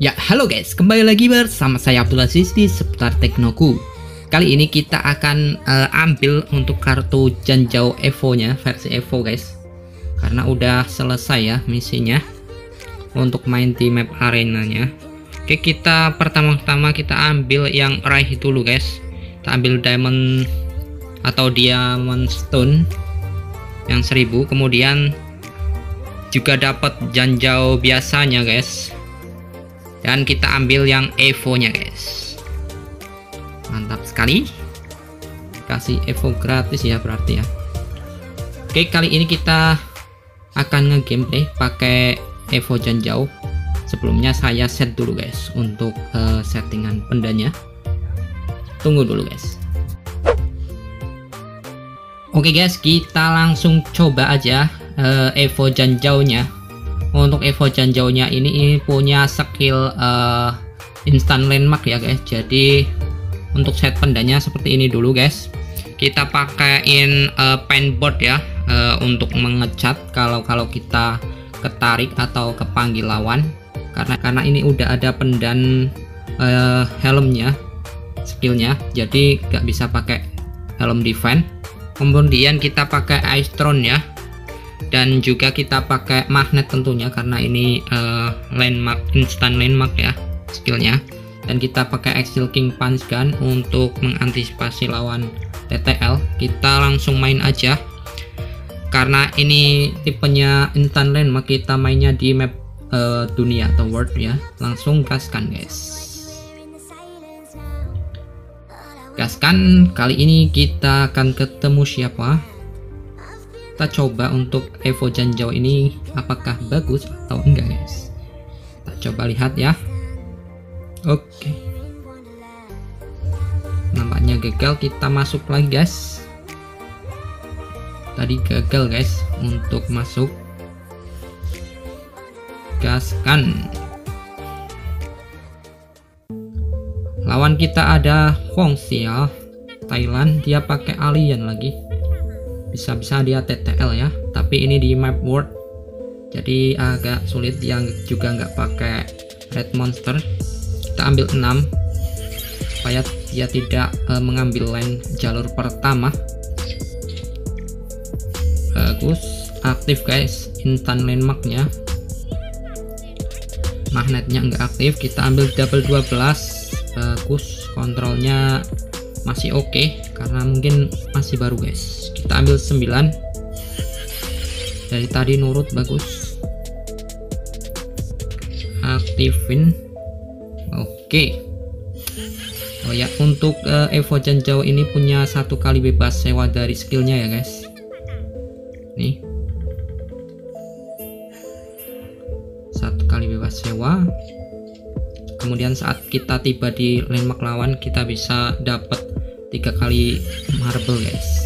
Ya, halo guys, kembali lagi bersama saya Abdul Aziz di seputar Teknoku. Kali ini kita akan uh, ambil untuk kartu Janjau Evo-nya, versi Evo guys. Karena udah selesai ya misinya untuk main di map arenanya. Oke, kita pertama-tama kita ambil yang raih dulu guys. Kita ambil diamond atau diamond stone yang 1000, kemudian juga dapat janjau biasanya guys dan kita ambil yang Evo nya guys. Mantap sekali. Kasih Evo gratis ya berarti ya. Oke kali ini kita akan nge-gameplay pakai Evo Janjau. Sebelumnya saya set dulu guys untuk uh, settingan pendanya. Tunggu dulu guys. Oke guys, kita langsung coba aja uh, Evo Janjau nya untuk Evo Janjaunya ini, ini punya skill uh, instant landmark ya guys. Jadi untuk set pendanya seperti ini dulu guys. Kita pakaiin uh, paintboard ya uh, untuk mengecat kalau kalau kita ketarik atau kepanggil lawan. Karena karena ini udah ada pendan uh, helmnya skillnya. Jadi nggak bisa pakai helm defense. Kemudian kita pakai ice throne ya dan juga kita pakai magnet tentunya karena ini uh, landmark instant landmark ya skillnya. Dan kita pakai Exil King Punch Gun untuk mengantisipasi lawan TTL kita langsung main aja. Karena ini tipenya instant landmark kita mainnya di map uh, dunia atau world ya. Langsung gaskan guys. Gaskan. Kali ini kita akan ketemu siapa kita coba untuk Evo Janjau ini apakah bagus atau enggak guys. Kita coba lihat ya. Oke. Nampaknya gagal kita masuk lagi guys. Tadi gagal guys untuk masuk. Gaskan. Lawan kita ada Hong ya Thailand. Dia pakai alien lagi bisa-bisa dia TTL ya tapi ini di map world. Jadi agak sulit dia juga nggak pakai red monster. Kita ambil 6 supaya dia tidak uh, mengambil line jalur pertama. Bagus aktif guys instant landmarknya. Magnetnya nggak aktif kita ambil double 12 bagus kontrolnya masih oke okay, karena mungkin masih baru guys kita ambil 9 dari tadi nurut bagus. Aktifin. Oke. Okay. oh ya untuk uh, Evo Janjau ini punya satu kali bebas sewa dari skillnya ya guys. Nih. Satu kali bebas sewa. Kemudian saat kita tiba di landmark lawan kita bisa dapat tiga kali marble guys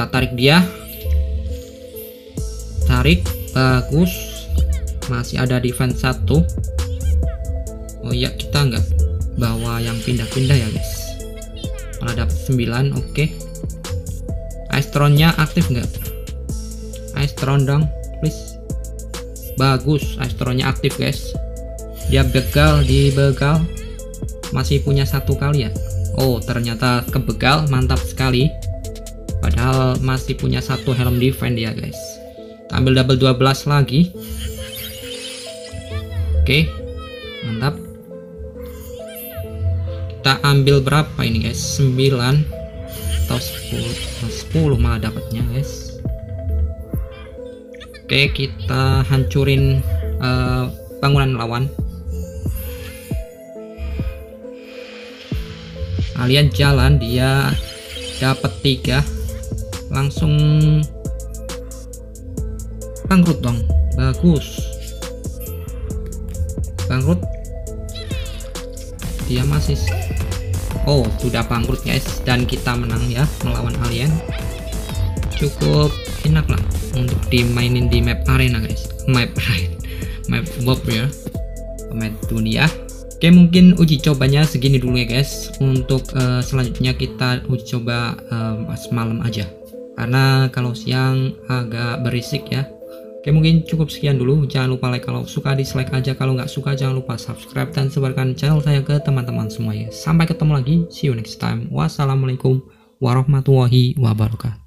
kita tarik dia. Tarik bagus. Masih ada defense satu. Oh iya kita nggak bawa yang pindah-pindah ya guys. Malah dapat 9 oke. Okay. Astronnya aktif nggak? Astron dong please. Bagus Astronnya aktif guys. Dia begal di begal. Masih punya satu kali ya? Oh ternyata kebegal mantap sekali padahal masih punya satu helm defense ya guys. Kita ambil double 12 lagi. Oke mantap. Kita ambil berapa ini guys? 9 atau 10 10 malah dapatnya guys. Oke kita hancurin uh, bangunan lawan. Kalian jalan dia dapat tiga langsung bangkrut dong. Bagus. Bangkrut? Dia masih oh sudah bangkrut guys. Dan kita menang ya melawan alien. Cukup enak lah untuk dimainin di map arena guys. Map map bob ya. Map dunia. Oke mungkin uji cobanya segini dulu ya guys. Untuk uh, selanjutnya kita uji coba uh, pas malam aja karena kalau siang agak berisik ya. Oke mungkin cukup sekian dulu. Jangan lupa like kalau suka dislike aja. Kalau nggak suka jangan lupa subscribe dan sebarkan channel saya ke teman-teman semuanya. Sampai ketemu lagi. See you next time. Wassalamualaikum warahmatullahi wabarakatuh